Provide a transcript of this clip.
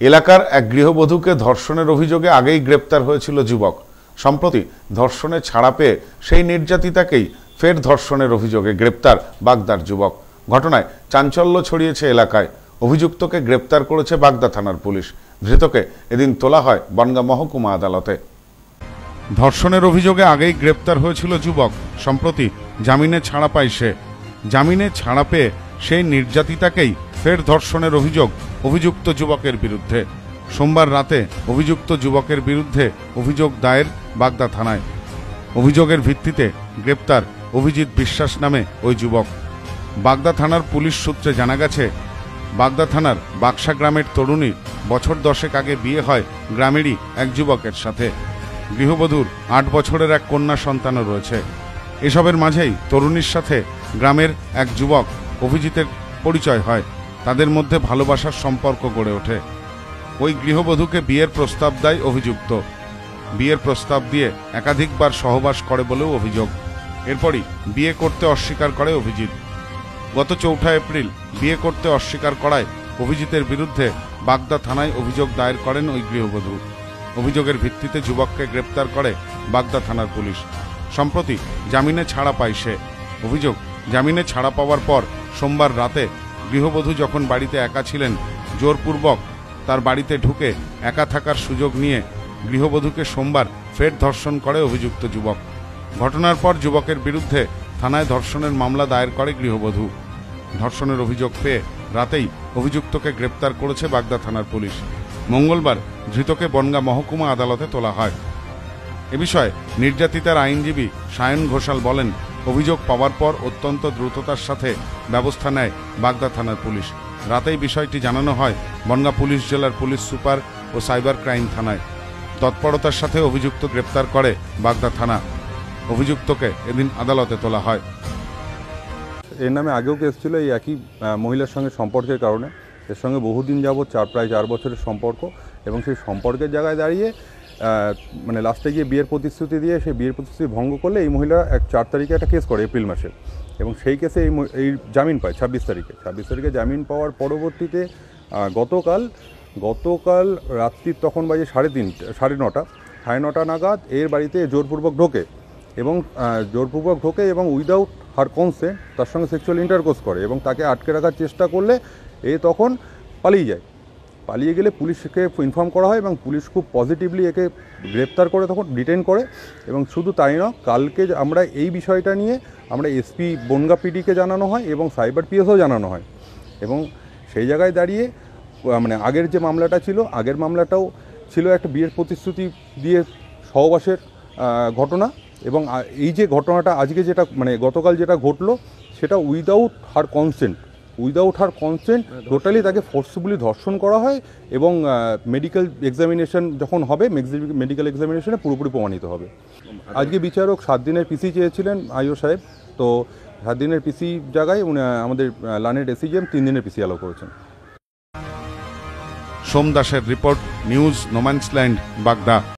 এলাকার এক গৃহবধূকে ধর্ষণের অভিযোগে আগেই গ্রেপ্তার হয়েছিল যুবক। সম্প্রতি ধর্ষণে ছাড়া পেয়ে সেই নির্যাতিতাকেই ফের ধর্ষণের অভিযোগে গ্রেপ্তার বাগদার যুবক। ঘটনায় চাঞ্চল্য ছড়িয়েছে এলাকায়। অভিযুক্তকে গ্রেপ্তার করেছে বাগদা থানার পুলিশ। ধৃতকে এদিন তোলা হয় বনগা মহকুমা আদালতে। ধর্ষণের অভিযোগে আগেই গ্রেপ্তার হয়েছিল যুবক। সম্প্রতি জামিনে ছাড়া পায় সে। জামিনে ছাড়া পেয়ে সেই নির্যাতিতাকেই ফের ধর্ষণের অভিযোগ অভিযুক্ত যুবকের বিরুদ্ধে। সোমবার রাতে অভিযুক্ত যুবকের বিরুদ্ধে অভিযোগ দায়ের বাগদা থানায়। অভিযোগের ভিত্তিতে গ্রেপ্তার অভিজিৎ বিশ্বাস নামে ওই যুবক। বাগদা থানার পুলিশ সূত্রে জানা গেছে, বাগদা থানার বাক্সা গ্রামের তরুণীর বছর দশেক আগে বিয়ে হয় গ্রামেরই এক যুবকের সাথে। গৃহবধূর আট বছরের এক কন্যা সন্তানও রয়েছে। এসবের মাঝেই তরুণীর সাথে গ্রামের এক যুবক অভিজিতের পরিচয় হয়। তাদের মধ্যে ভালোবাসার সম্পর্ক গড়ে ওঠে। ওই গৃহবধূকে বিয়ের প্রস্তাব দেয় অভিযুক্ত। বিয়ের প্রস্তাব দিয়ে একাধিকবার সহবাস করে বলেও অভিযোগ। এরপরই বিয়ে করতে অস্বীকার করে অভিজিৎ। গত চৌঠা এপ্রিল বিয়ে করতে অস্বীকার করায় অভিজিতের বিরুদ্ধে বাগদা থানায় অভিযোগ দায়ের করেন ওই গৃহবধূ। অভিযোগের ভিত্তিতে যুবককে গ্রেপ্তার করে বাগদা থানার পুলিশ। সম্প্রতি জামিনে ছাড়া পায় সে। অভিযোগ, জামিনে ছাড়া পাওয়ার পর সোমবার রাতে গৃহবধূ যখন বাড়িতে একা ছিলেন, জোরপূর্বক তার বাড়িতে ঢুকে একা থাকার সুযোগ নিয়ে গৃহবধূকে সোমবার ফের ধর্ষণ করে অভিযুক্ত যুবক। ঘটনার পর যুবকের বিরুদ্ধে থানায় ধর্ষণের মামলা দায়ের করে গৃহবধূ। ধর্ষণের অভিযোগ পেয়ে রাতেই অভিযুক্তকে গ্রেপ্তার করেছে বাগদা থানার পুলিশ। মঙ্গলবার ধৃতকে বনগাঁ মহকুমা আদালতে তোলা হয়। এ বিষয়ে নির্যাতিতার আইনজীবী সায়ন ঘোষাল বলেন অভিযোগ পাওয়ার পর অত্যন্ত দ্রুততার সাথে ব্যবস্থা নেয় বাগদা থানার পুলিশ। রাতেই বিষয়টি জানানো হয় বনগাঁ পুলিশ জেলার পুলিশ সুপার ও সাইবার ক্রাইম থানায়। তৎপরতার সাথে অভিযুক্ত গ্রেপ্তার করে বাগদা থানা। অভিযুক্তকে এদিন আদালতে তোলা হয়। এর নামে আগেও কেস ছিল এই একই মহিলার সঙ্গে সম্পর্কের কারণে। এর সঙ্গে বহুদিন যাবৎ চার, প্রায় চার বছরের সম্পর্ক এবং সেই সম্পর্কের জায়গায় দাঁড়িয়ে মানে লাস্টে গিয়ে বিয়ের প্রতিশ্রুতি দিয়ে সেই বিয়ের প্রতিশ্রুতি ভঙ্গ করলে এই মহিলা এক চার তারিখে একটা কেস করে এপ্রিল মাসে। এবং সেই কেসে এই এই জামিন পায় ছাব্বিশ তারিখে। ছাব্বিশ তারিখে জামিন পাওয়ার পরবর্তীতে গতকাল গতকাল রাত্রির তখন বাজে সাড়ে তিনটে সাড়ে নটা সাড়ে নটা নাগাদ এর বাড়িতে জোরপূর্বক ঢোকে এবং জোরপূর্বক ঢোকে এবং উইদাউট হার কনসেন্ট তার সঙ্গে সেক্সুয়াল ইন্টারকোর্স করে এবং তাকে আটকে রাখার চেষ্টা করলে এ তখন পালিয়ে যায়। পালিয়ে গেলে পুলিশকে ইনফর্ম করা হয় এবং পুলিশ খুব পজিটিভলি একে গ্রেপ্তার করে তখন ডিটেন করে এবং শুধু তাই নয়, কালকে আমরা এই বিষয়টা নিয়ে আমরা এসপি বনগা পিডিকে জানানো হয় এবং সাইবার পিএসও জানানো হয় এবং সেই জায়গায় দাঁড়িয়ে মানে আগের যে মামলাটা ছিল, আগের মামলাটাও ছিল একটা বিয়ের প্রতিশ্রুতি দিয়ে সহবাসের ঘটনা এবং এই যে ঘটনাটা আজকে যেটা মানে গতকাল যেটা ঘটলো সেটা without her consent without her consent totally তাকে ফোর্সফুলি ধর্ষণ করা হয় এবং মেডিকেল এক্সামিনেশন যখন হবে মেডিকেল এক্সামিনেশনে পুরোপুরি প্রমাণিত হবে। আজকে বিচারক সাত দিনের পিসি চেয়েছিলেন আইও সাহেব। তো সাত দিনের পিসি জায়গায় উনি, আমাদের লানের এসিজিএম তিন দিনের পিসি অ্যালো করেছেন। সোম দাসের রিপোর্ট নিউজ নোম্যান্সল্যান্ড বাগদা।